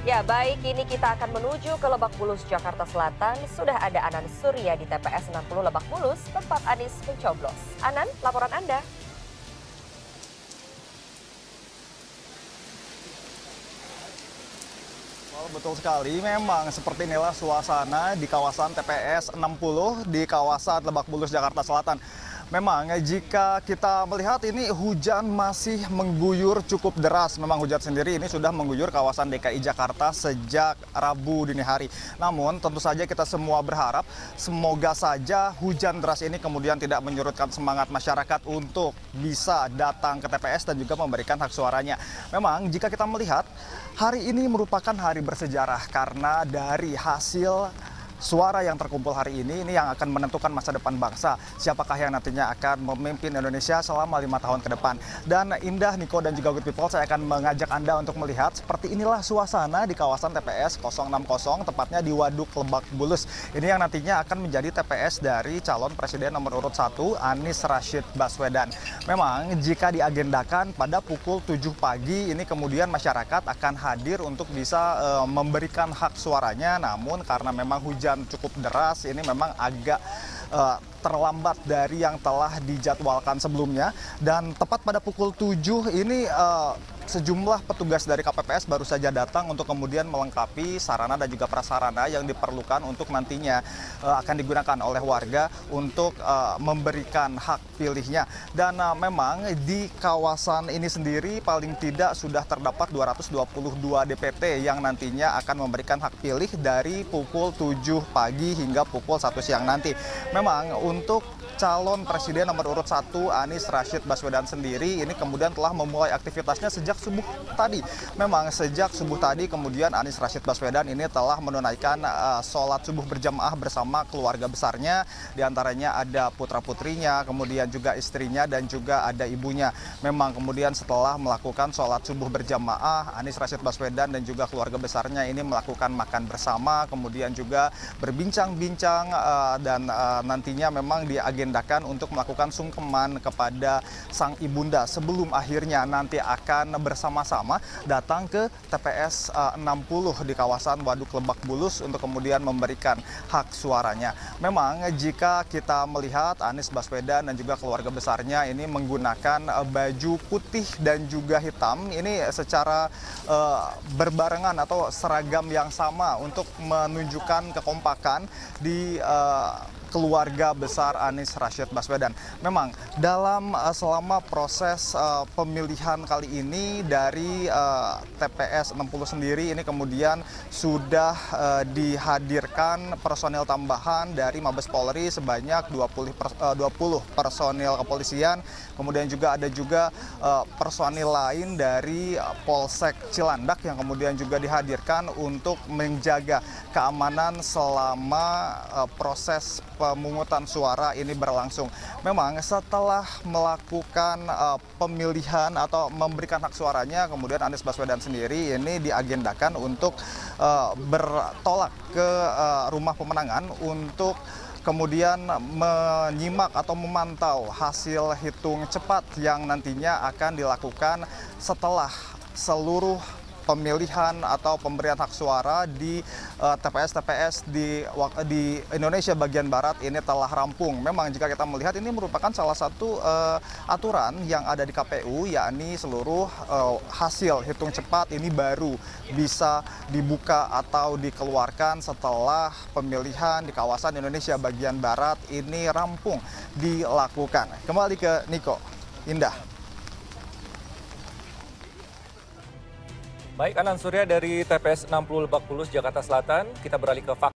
Ya, baik ini kita akan menuju ke Lebak Bulus, Jakarta Selatan. Sudah ada Anan Surya di TPS 60 Lebak Bulus, tempat Anies mencoblos. Anan, laporan Anda. betul sekali, memang seperti inilah suasana di kawasan TPS 60 di kawasan Lebak Bulus, Jakarta Selatan. Memang jika kita melihat ini hujan masih mengguyur cukup deras. Memang hujan sendiri ini sudah mengguyur kawasan DKI Jakarta sejak Rabu dini hari. Namun tentu saja kita semua berharap semoga saja hujan deras ini kemudian tidak menyurutkan semangat masyarakat untuk bisa datang ke TPS dan juga memberikan hak suaranya. Memang jika kita melihat hari ini merupakan hari bersejarah karena dari hasil suara yang terkumpul hari ini ini yang akan menentukan masa depan bangsa. Siapakah yang nantinya akan memimpin Indonesia selama lima tahun ke depan. Dan Indah, Niko, dan juga Good People, saya akan mengajak Anda untuk melihat seperti inilah suasana di kawasan TPS 060, tepatnya di Waduk Lebak Bulus. Ini yang nantinya akan menjadi TPS dari calon presiden nomor urut 1, Anies Rashid Baswedan. Memang jika diagendakan pada pukul 7 pagi, ini kemudian masyarakat akan hadir untuk bisa uh, memberikan hak suaranya, namun karena memang hujan hujan cukup deras. Ini memang agak uh, terlambat dari yang telah dijadwalkan sebelumnya. Dan tepat pada pukul 7 ini uh, sejumlah petugas dari KPPS baru saja datang untuk kemudian melengkapi sarana dan juga prasarana yang diperlukan untuk nantinya uh, akan digunakan oleh warga untuk uh, memberikan hak pilihnya. Dan uh, memang di kawasan ini sendiri paling tidak sudah terdapat 222 DPT yang nantinya akan memberikan hak pilih dari pukul 7 pagi hingga pukul 1 siang nanti. Memang untuk calon presiden nomor urut 1 Anies Rashid Baswedan sendiri ini kemudian telah memulai aktivitasnya sejak subuh tadi. Memang sejak subuh tadi kemudian Anies Rashid Baswedan ini telah menunaikan uh, sholat subuh berjamaah bersama keluarga besarnya. Di antaranya ada putra-putrinya, kemudian juga istrinya dan juga ada ibunya. Memang kemudian setelah melakukan sholat subuh berjamaah, Anies Rashid Baswedan dan juga keluarga besarnya ini melakukan makan bersama, kemudian juga berbincang-bincang uh, dan uh, nantinya memang di agenda diagendakan untuk melakukan sungkeman kepada sang ibunda sebelum akhirnya nanti akan bersama-sama datang ke TPS 60 eh, di kawasan Waduk Lebak Bulus untuk kemudian memberikan hak suaranya. Memang jika kita melihat Anies Baswedan dan juga keluarga besarnya ini menggunakan eh, baju putih dan juga hitam ini secara uh, berbarengan atau seragam yang sama untuk menunjukkan kekompakan di uh, keluarga besar Anies Rashid Baswedan. Memang dalam uh, selama proses uh, pemilihan kali ini dari uh, TPS 60 sendiri ini kemudian sudah uh, dihadirkan personel tambahan dari Mabes Polri sebanyak 20, per, uh, 20 personil kepolisian. Kemudian juga ada juga personil lain dari Polsek Cilandak yang kemudian juga dihadirkan untuk menjaga keamanan selama proses pemungutan suara ini berlangsung. Memang setelah melakukan uh, pemilihan atau memberikan hak suaranya, kemudian Anies Baswedan sendiri ini diagendakan untuk uh, bertolak ke uh, rumah pemenangan untuk kemudian menyimak atau memantau hasil hitung cepat yang nantinya akan dilakukan setelah seluruh pemilihan atau pemberian hak suara di TPS-TPS uh, di, di Indonesia bagian Barat ini telah rampung. Memang jika kita melihat ini merupakan salah satu uh, aturan yang ada di KPU, yakni seluruh uh, hasil hitung cepat ini baru bisa dibuka atau dikeluarkan setelah pemilihan di kawasan Indonesia bagian Barat ini rampung dilakukan. Kembali ke Niko, Indah. Baik, Anan Surya dari TPS 60 Lebak Bulus, Jakarta Selatan. Kita beralih ke fakta.